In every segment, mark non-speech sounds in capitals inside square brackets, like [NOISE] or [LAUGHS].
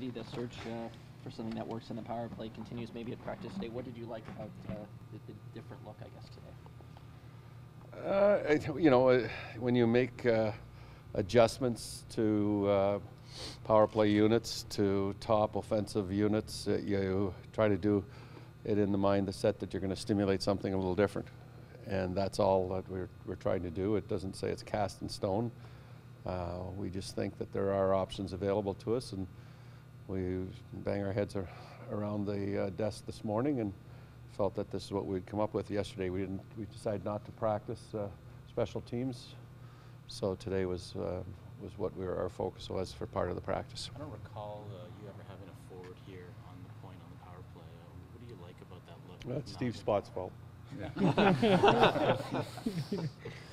The search uh, for something that works in the power play continues maybe at practice today. What did you like about uh, the, the different look, I guess, today? Uh, you know, uh, when you make uh, adjustments to uh, power play units, to top offensive units, you try to do it in the mind, the set that you're going to stimulate something a little different. And that's all that we're, we're trying to do. It doesn't say it's cast in stone. We just think that there are options available to us, and we bang our heads ar- around the uh, desk this morning and felt that this is what we'd come up with yesterday. We didn't. We decided not to practice uh, special teams, so today was uh, was what we were, our focus was for part of the practice. I don't recall uh, you ever having a forward here on the point on the power play. Uh, what do you like about that look? That's Steve that- Spott's fault. [LAUGHS]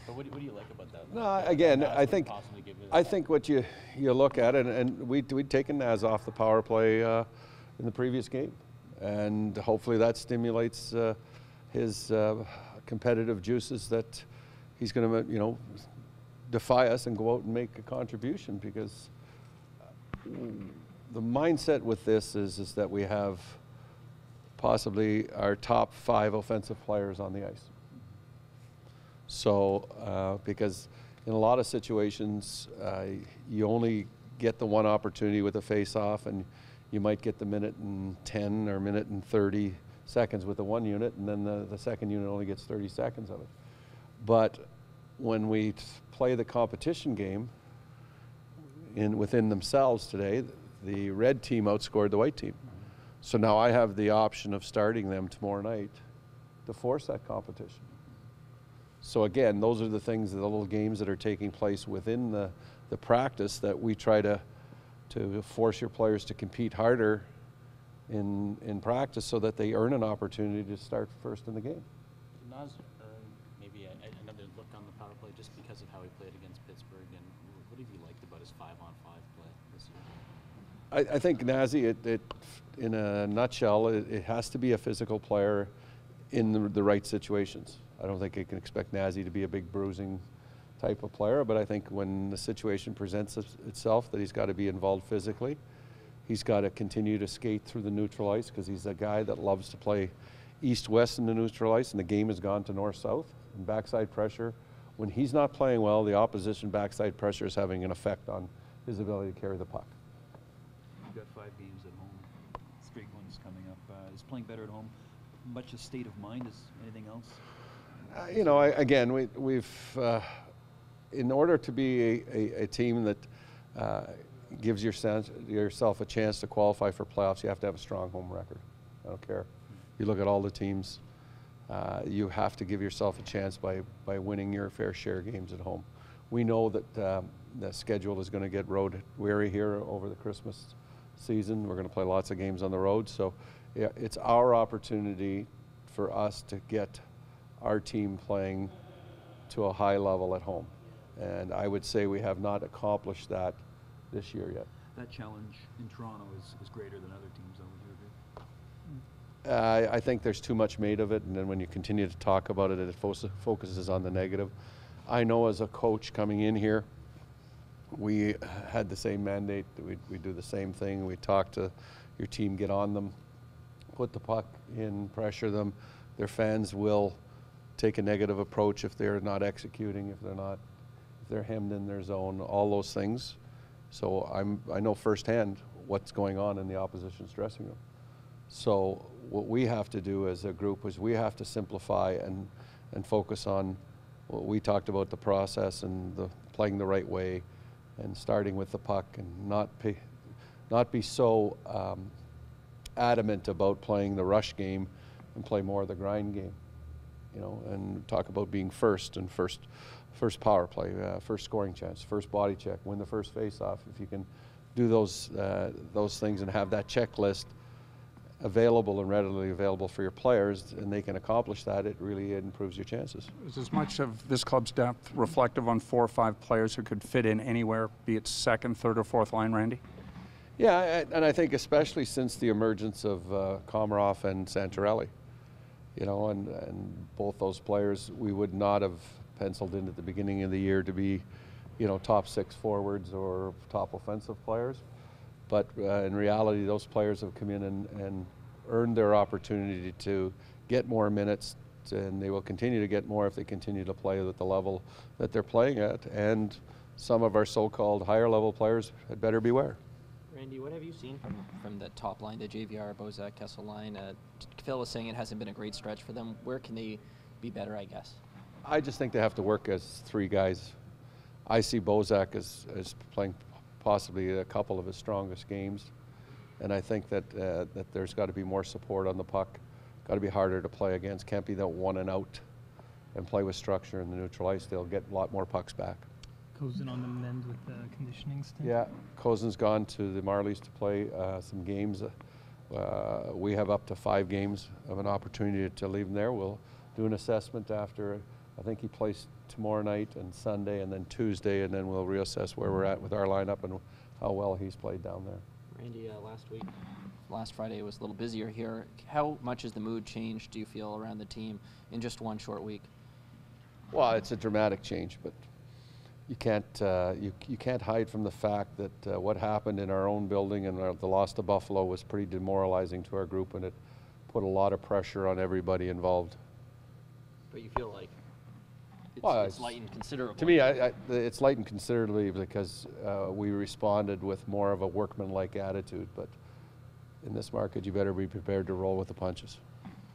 But what do, what do you like about that? No? Again, I think possibly give it- I think what you you look at it, and we we'd taken Naz off the power play uh, in the previous game, and hopefully that stimulates uh, his uh, competitive juices that he's going to you know defy us and go out and make a contribution because the mindset with this is is that we have possibly our top five offensive players on the ice. So, uh, because in a lot of situations, uh, you only get the one opportunity with a face-off, and you might get the minute and 10 or minute and 30 seconds with the one unit, and then the, the second unit only gets 30 seconds of it. But when we play the competition game in within themselves today, the red team outscored the white team. So now I have the option of starting them tomorrow night to force that competition. So again, those are the things, the little games that are taking place within the, the practice that we try to, to force your players to compete harder in, in practice so that they earn an opportunity to start first in the game. Naz earn uh, maybe a, a- another look on the power play just because of how he played against Pittsburgh? And what have you liked about his five-on-five play this year? I, I think Nazi, it, it, in a nutshell, it, it has to be a physical player in the, the right situations. I don't think you can expect Nazi to be a big bruising type of player, but I think when the situation presents itself that he's got to be involved physically, he's got to continue to skate through the neutral ice because he's a guy that loves to play east-west in the neutral ice, and the game has gone to north-south and backside pressure. When he's not playing well, the opposition backside pressure is having an effect on his ability to carry the puck. You've got five games at home, straight ones coming up. Uh, is playing better at home much a state of mind as anything else? Uh, you know, I, again, we, we've, uh, in order to be a, a, a team that uh, gives your sense, yourself a chance to qualify for playoffs, you have to have a strong home record. I don't care. You look at all the teams, uh, you have to give yourself a chance by, by winning your fair share of games at home. We know that um, the schedule is going to get road weary here over the Christmas season. We're going to play lots of games on the road, so yeah, it's our opportunity for us to get our team playing to a high level at home. And I would say we have not accomplished that this year yet. That challenge in Toronto is, is greater than other teams, though, would you agree? Uh, I think there's too much made of it, and then when you continue to talk about it, it fo- focuses on the negative. I know as a coach coming in here, we had the same mandate. We we do the same thing. We talk to your team, get on them, put the puck in, pressure them. Their fans will take a negative approach if they're not executing, if they're not, if they're hemmed in their zone, all those things. So I'm I know firsthand what's going on in the opposition's dressing room. So what we have to do as a group is we have to simplify and, and focus on what we talked about the process and the playing the right way and starting with the puck and not pay, not be so um, adamant about playing the rush game and play more of the grind game. You know, and talk about being first and first, first power play, uh, first scoring chance, first body check, win the first face-off. If you can do those uh, those things and have that checklist available and readily available for your players, and they can accomplish that, it really improves your chances. Is as much of this club's depth reflective on four or five players who could fit in anywhere, be it second, third, or fourth line, Randy? Yeah, and I think especially since the emergence of uh, Komarov and Santorelli, you know, and, and both those players we would not have penciled in at the beginning of the year to be, you know, top six forwards or top offensive players. But uh, in reality, those players have come in and, and earned their opportunity to get more minutes, and they will continue to get more if they continue to play at the level that they're playing at. And some of our so-called higher level players had better beware. Randy, what have you seen from, from the top line, the JVR, Bozak, Kessel line? Uh, Phil was saying it hasn't been a great stretch for them. Where can they be better, I guess? I just think they have to work as three guys. I see Bozak as, as playing possibly a couple of his strongest games, and I think that uh, that there's got to be more support on the puck. Got to be harder to play against. Can't be that one and out, and play with structure in the neutral ice. They'll get a lot more pucks back. Kozun on the mend with the conditioning stint. Yeah, Kozun's gone to the Marlies to play uh, some games. Uh, we have up to five games of an opportunity to leave him there. We'll do an assessment after. I think he plays tomorrow night and Sunday, and then Tuesday, and then we'll reassess where we're at with our lineup and how well he's played down there. Randy, uh, last week, last Friday was a little busier here. How much has the mood changed, do you feel, around the team in just one short week? Well, it's a dramatic change, but you can't uh, you, you can't hide from the fact that uh, what happened in our own building and our, the loss to Buffalo was pretty demoralizing to our group, and it put a lot of pressure on everybody involved. But you feel like it's, Well, it's it's- lightened considerably. To me, I, I, it's lightened considerably because uh, we responded with more of a workmanlike attitude. But in this market, you better be prepared to roll with the punches.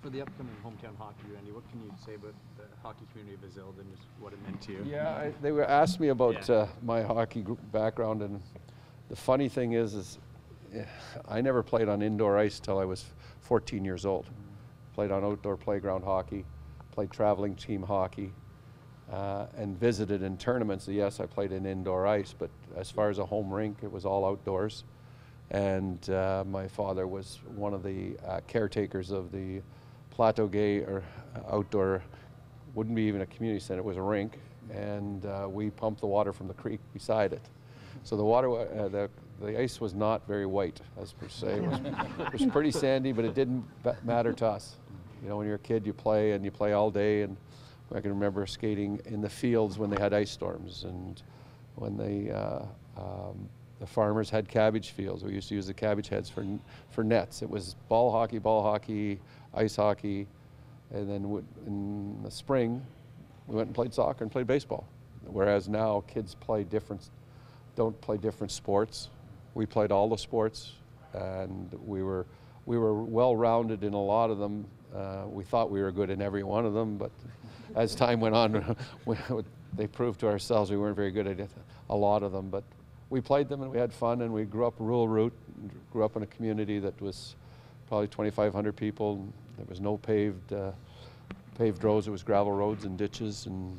For the upcoming hometown hockey, Randy, what can you say about the hockey community of Azilda and just what it meant to you? Yeah, I, they were asked me about Yeah. uh, my hockey group background, and the funny thing is, is I never played on indoor ice till I was 14 years old. Played on outdoor playground hockey, played traveling team hockey, uh, and visited in tournaments. Yes, I played in indoor ice, but as far as a home rink, it was all outdoors. And uh, my father was one of the uh, caretakers of the Plateau Gay or outdoor, wouldn't be even a community center, it was a rink. And uh, we pumped the water from the creek beside it. So the water, uh, the, the ice was not very white, as per se. It was, it was pretty sandy, but it didn't matter to us. You know, when you're a kid, you play and you play all day. And I can remember skating in the fields when they had ice storms and when they, uh, um, the farmers had cabbage fields. We used to use the cabbage heads for, for nets. It was ball hockey, ball hockey, ice hockey, and then in the spring, we went and played soccer and played baseball. Whereas now kids play different, don't play different sports. We played all the sports, and we were we were well rounded in a lot of them. Uh, we thought we were good in every one of them, but as time went on, [LAUGHS] they proved to ourselves we weren't very good at it, a lot of them. But we played them and we had fun, and we grew up rural route, grew up in a community that was probably 2,500 people. There was no paved uh, paved roads. It was gravel roads and ditches, and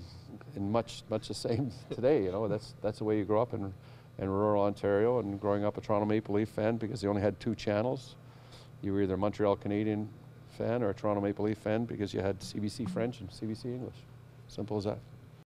and much much the same [LAUGHS] today. You know, that's that's the way you grow up in in rural Ontario. And growing up a Toronto Maple Leaf fan because they only had two channels. You were either Montreal Canadian fan or a Toronto Maple Leaf fan because you had CBC French and CBC English. Simple as that.